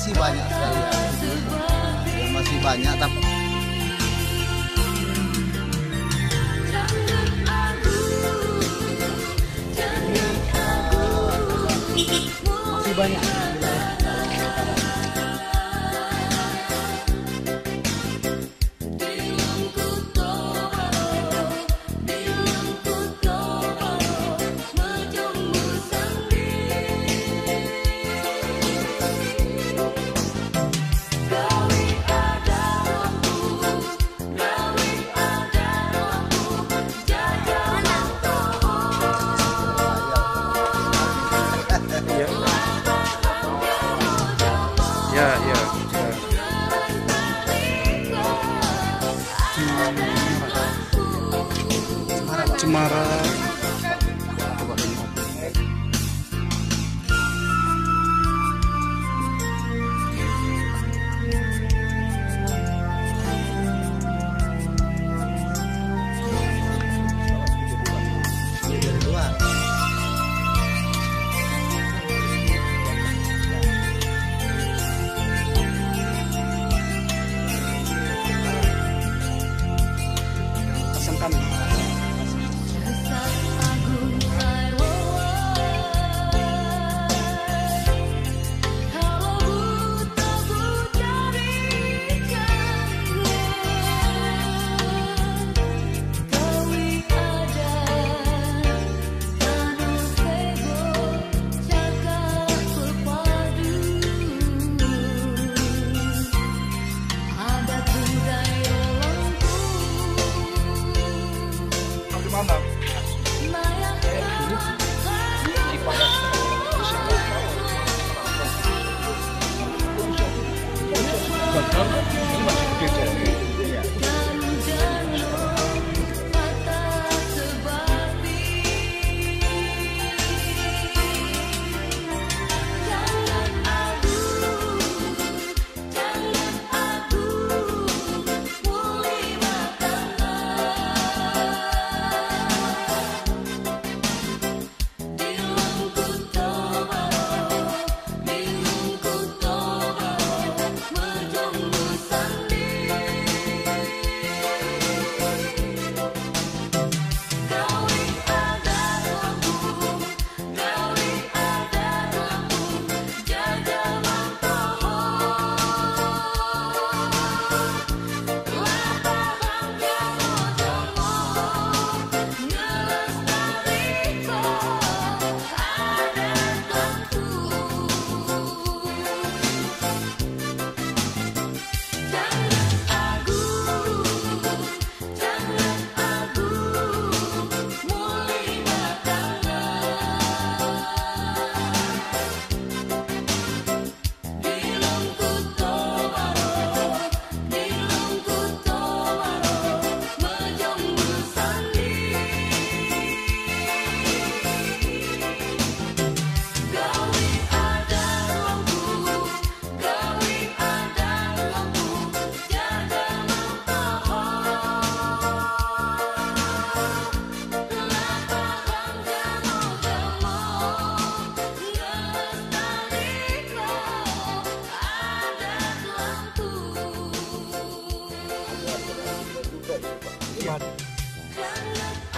masih banyak sekali ya. Masih banyak tapi masih banyak. Ya, ya, ya. Cemara. Dua. Don't look